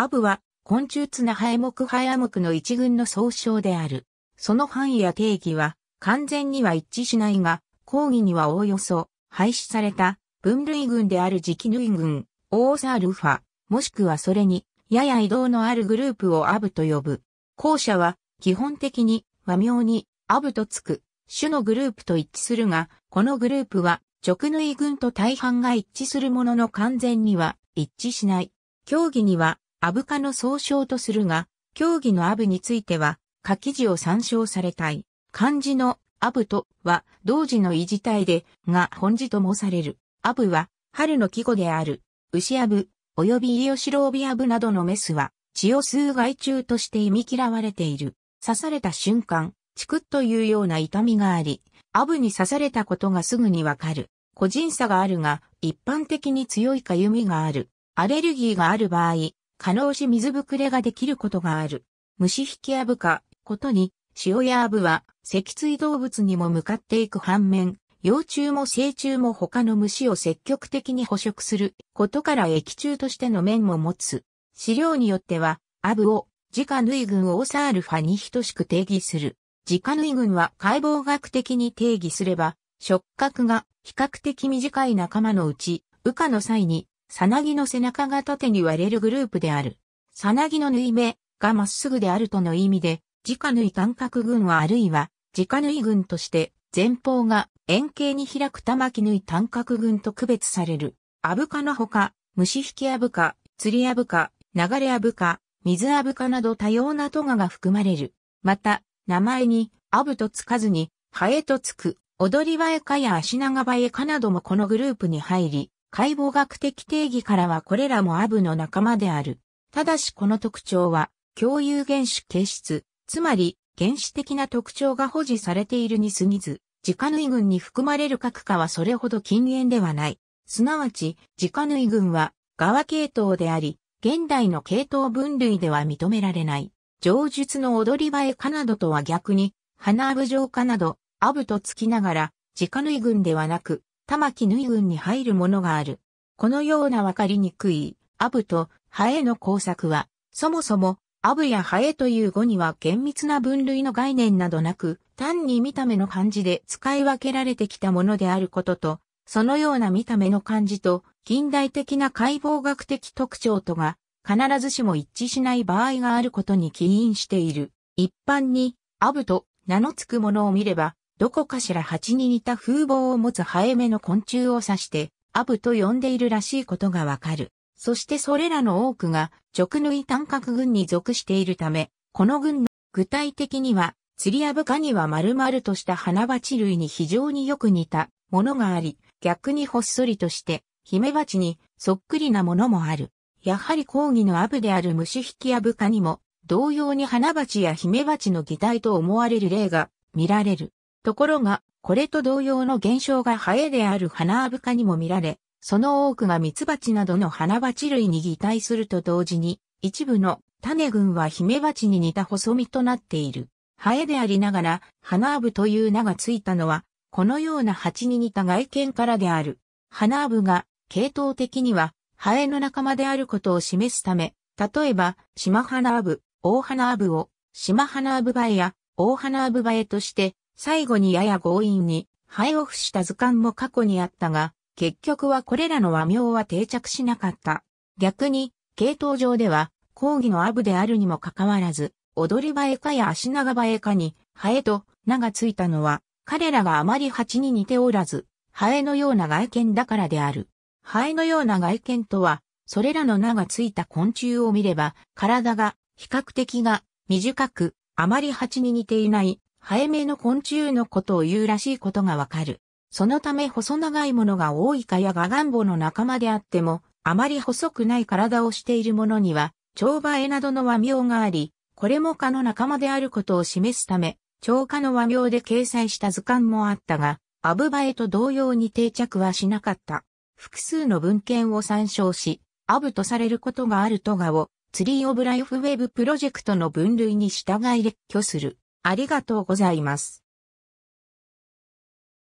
アブは昆虫綱ハエ目ハエア目の一群の総称である。その範囲や定義は完全には一致しないが、講義にはおおよそ廃止された分類群である磁気類群、オーサールファ、もしくはそれにやや移動のあるグループをアブと呼ぶ。後者は基本的に和名にアブとつく種のグループと一致するが、このグループは直縫い群と大半が一致するものの完全には一致しない。競技にはアブ科の総称とするが、競技のアブについては書き字を参照されたい。漢字のアブとは同時の異字体で、が本字と申される。アブは春の季語である。牛アブ、及びイオシロービアブなどのメスは血を吸う害虫として忌み嫌われている。刺された瞬間、チクッというような痛みがあり、アブに刺されたことがすぐにわかる。個人差があるが、一般的に強いかゆみがある。アレルギーがある場合、可能し水ぶくれができることがある。虫引きアブか、ことに、塩やアブは、脊椎動物にも向かっていく反面、幼虫も成虫も他の虫を積極的に捕食することから液中としての面も持つ。資料によっては、アブを、自家縫い群オーサールファに等しく定義する。自家縫い群は解剖学的に定義すれば、触覚が比較的短い仲間のうち、羽化の際に、さなぎの背中が縦に割れるグループである。さなぎの縫い目がまっすぐであるとの意味で、自家縫い感覚群はあるいは、自家縫い群として、前方が円形に開く玉木縫い単角群と区別される。アブカのほか、虫引きアブカ、釣りアブカ、流れアブカ、水アブカなど多様なトガが含まれる。また、名前に、アブとつかずに、ハエとつく、踊り場エカや足長場エカなどもこのグループに入り、解剖学的定義からはこれらもアブの仲間である。ただしこの特徴は、共有原種形質、つまり原始的な特徴が保持されているに過ぎず、自家縫い群に含まれる核化はそれほど禁煙ではない。すなわち、自家縫い群は、側系統であり、現代の系統分類では認められない。上述の踊り場エカなどとは逆に、花アブ状化など、アブとつきながら、自家縫い群ではなく、玉木縫い群に入るものがある。このようなわかりにくい、アブとハエの工作は、そもそも、アブやハエという語には厳密な分類の概念などなく、単に見た目の漢字で使い分けられてきたものであることと、そのような見た目の漢字と近代的な解剖学的特徴とが必ずしも一致しない場合があることに起因している。一般に、アブと名の付くものを見れば、どこかしら蜂に似た風貌を持つハエ目の昆虫を指して、アブと呼んでいるらしいことがわかる。そしてそれらの多くが直縫い単角群に属しているため、この群の具体的には、釣りアブ科には丸々とした花鉢類に非常によく似たものがあり、逆にほっそりとして、姫鉢にそっくりなものもある。やはり講義のアブである虫引きアブ科にも、同様に花鉢や姫鉢の擬態と思われる例が見られる。ところが、これと同様の現象がハエである花アブ科にも見られ、その多くがミツバチなどの花鉢類に擬態すると同時に、一部の種群は姫鉢に似た細身となっている。ハエでありながら、花アブという名がついたのは、このような鉢に似た外見からである。花アブが、系統的には、ハエの仲間であることを示すため、例えば、島花アブ、大花アブを、島花アブバエや、大花アブバエとして、最後にやや強引に、ハエを付した図鑑も過去にあったが、結局はこれらの和名は定着しなかった。逆に、系統上では、講義のアブであるにもかかわらず、踊り場エカや足長場エカに、ハエと名がついたのは、彼らがあまり蜂に似ておらず、ハエのような外見だからである。ハエのような外見とは、それらの名がついた昆虫を見れば、体が比較的が短く、あまり蜂に似ていないハエ目の昆虫のことを言うらしいことがわかる。そのため細長いものが多いかやガガンボの仲間であっても、あまり細くない体をしているものには、蝶バエなどの和名があり、これも蚊の仲間であることを示すため、蝶科の和名で掲載した図鑑もあったが、アブバエと同様に定着はしなかった。複数の文献を参照し、アブとされることがあるトガを、ツリーオブライフウェブプロジェクトの分類に従い列挙する。ありがとうございます。